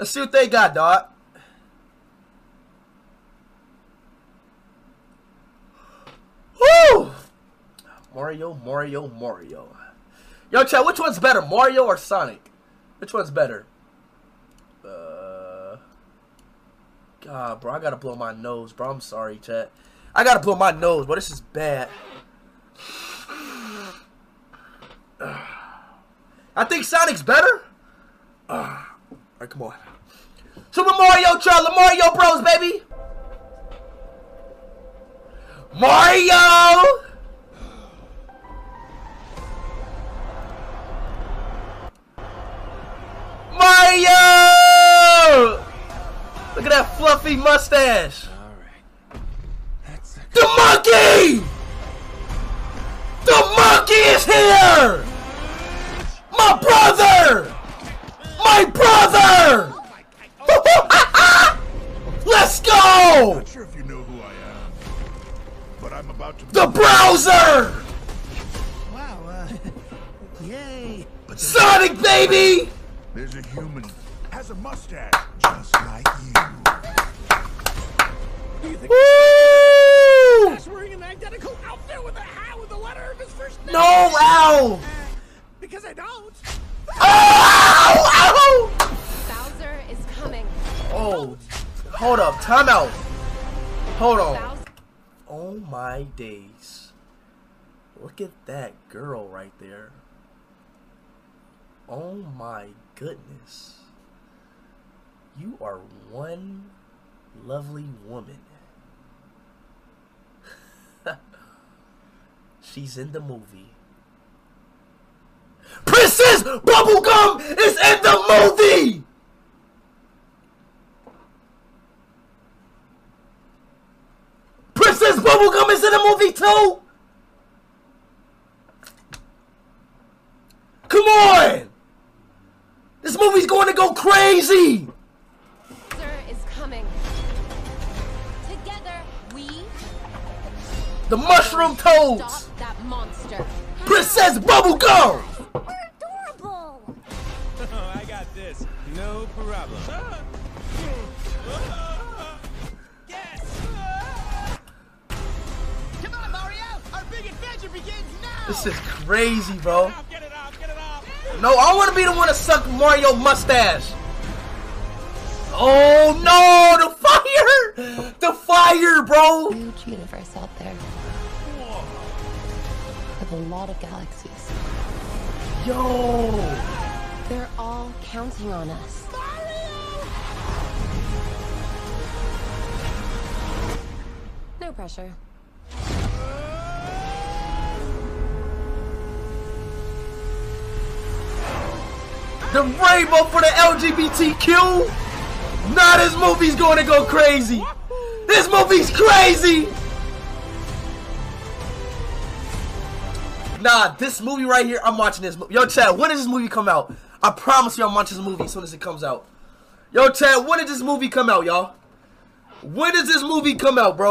Let's see what they got, dog. Woo! Mario, Mario, Mario. Yo, Chad, which one's better, Mario or Sonic? Which one's better? Uh, God, bro, I gotta blow my nose, bro. I'm sorry, Chad. I gotta blow my nose, bro. This is bad. I think Sonic's better. Uh, all right, come on. Super Mario, Chad, Mario Bros, baby. Mario! Mario! Look at that fluffy mustache. The monkey! The monkey is here! My brother! My brother! Let's go! Not sure if you know who I am, but I'm about to. The browser! Wow, uh, yay. Sonic baby! There's a human has a mustache just like you. Woo! He's wearing an identical outfit with a hat with the letter of his first name. No, ow! Because I don't. Ow! Ow! Bowser is coming. Oh, hold up, time out. Hold on. Oh my days. Look at that girl right there. Oh my goodness. You are one lovely woman. She's in the movie. Princess Bubblegum is in the movie! Princess Bubblegum is in the movie too! Come on! This movie's going to go crazy! Bowser is coming. Together, we The Mushroom Toads! stop that monster. Princess Bubblegum! We're adorable. Oh, I got this. No problem. This is crazy, bro. Get it off, get it off! No, I want to be the one to suck Mario mustache. Oh no, the fire! The fire, bro! huge universe out there with a lot of galaxies. Yo! They're all counting on us. No pressure. The rainbow for the LGBTQ! Nah, this movie's going to go crazy! This movie's crazy! Nah, this movie right here, I'm watching this movie. Yo, Chad, when does this movie come out? I promise you I'm watching this movie as soon as it comes out. Yo, Chad, when did this movie come out, y'all? When does this movie come out, bro?